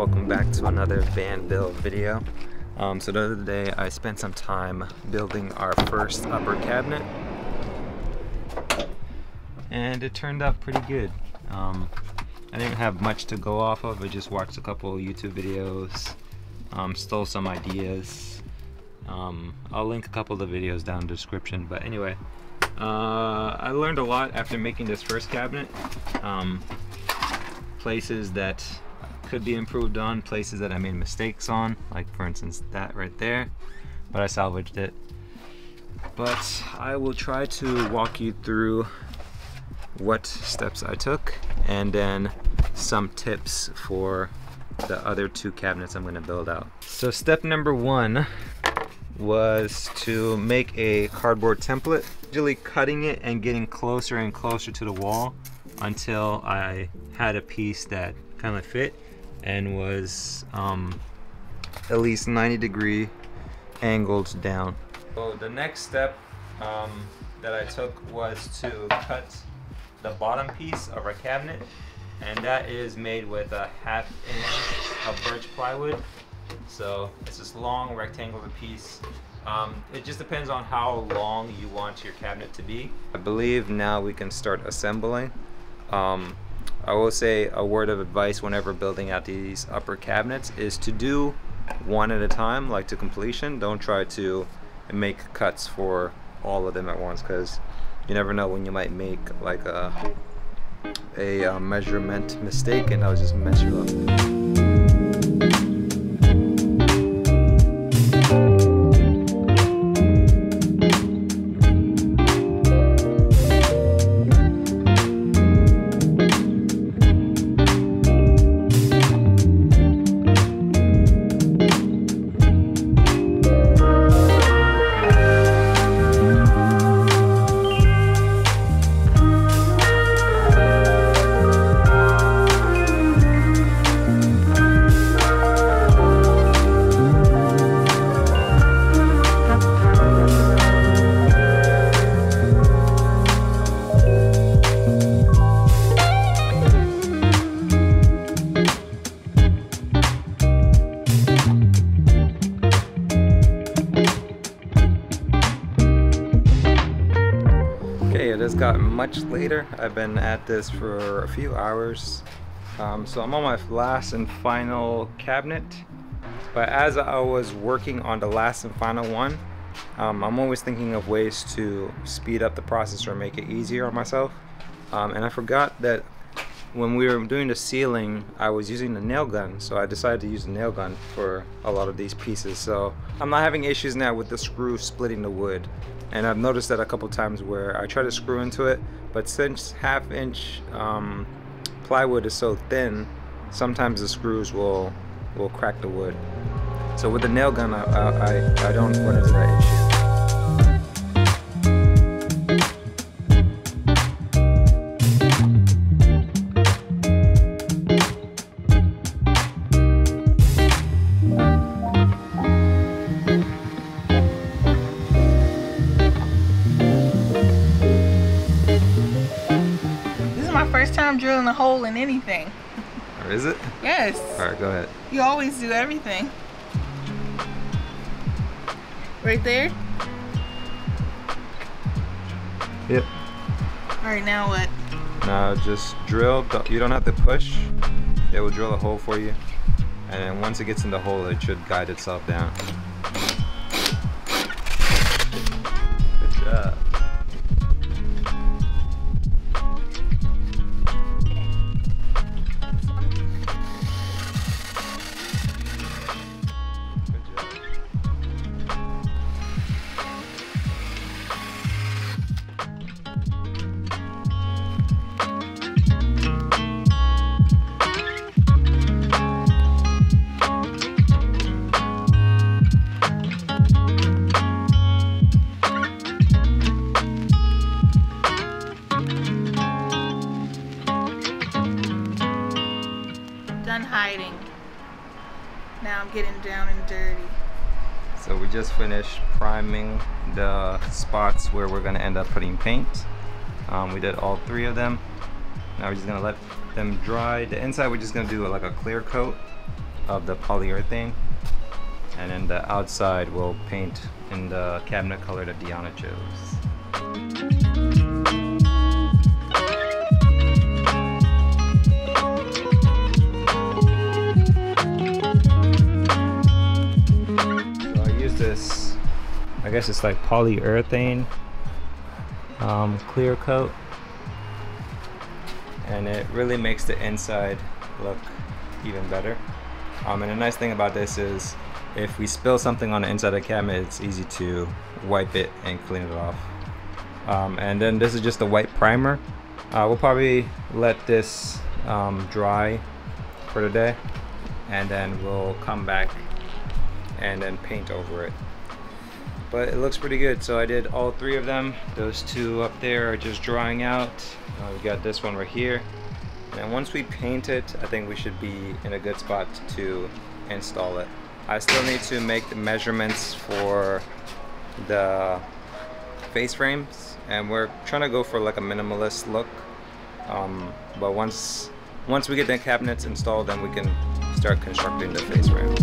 another van build video. Um, so the other day I spent some time building our first upper cabinet and it turned out pretty good. Um, I didn't have much to go off of, I just watched a couple YouTube videos, um, stole some ideas. Um, I'll link a couple of the videos down in the description, but anyway, uh, I learned a lot after making this first cabinet. Um, places that could be improved on, places that I made mistakes on, like for instance that right there, but I salvaged it. But I will try to walk you through what steps I took and then some tips for the other two cabinets I'm gonna build out. So step number one was to make a cardboard template, usually cutting it and getting closer and closer to the wall until I had a piece that kind of fit and was um, at least 90 degree angled down. So the next step um, that I took was to cut the bottom piece of our cabinet and that is made with a half inch of birch plywood. So it's this long rectangular piece. Um, it just depends on how long you want your cabinet to be. I believe now we can start assembling. Um, I will say a word of advice whenever building out these upper cabinets is to do one at a time, like to completion. Don't try to make cuts for all of them at once because you never know when you might make like a, a uh, measurement mistake and that'll just mess you up. Got much later. I've been at this for a few hours. Um, so I'm on my last and final cabinet. But as I was working on the last and final one, um, I'm always thinking of ways to speed up the process or make it easier on myself. Um, and I forgot that when we were doing the ceiling, I was using the nail gun. So I decided to use the nail gun for a lot of these pieces. So I'm not having issues now with the screw splitting the wood and I've noticed that a couple times where I try to screw into it but since half inch um, plywood is so thin sometimes the screws will will crack the wood so with the nail gun I, I, I don't run into that issue anything. Or is it? Yes. Alright, go ahead. You always do everything. Right there? Yep. Alright, now what? Now just drill. You don't have to push. It will drill a hole for you. And then once it gets in the hole, it should guide itself down. Good job. Hiding. Now I'm getting down and dirty. So we just finished priming the spots where we're gonna end up putting paint. Um, we did all three of them. Now we're just gonna let them dry. The inside we're just gonna do like a clear coat. of the polyurethane. And then the outside we'll paint in the cabinet color that Dyonna chose. I guess it's like polyurethane um, clear coat and it really makes the inside look even better. Um, and the nice thing about this is if we spill something on the inside of the cabinet, it's easy to wipe it and clean it off. Um, and then this is just a white primer. Uh, we'll probably let this um, dry for the day and then we'll come back and then paint over it but it looks pretty good. So I did all three of them. Those two up there are just drying out. Uh, we got this one right here. And once we paint it I think we should be in a good spot to install it. I still need to make the measurements for the face frames and we're trying to go for like a minimalist look. Um, but once once we get the cabinets installed then we can start constructing the face frames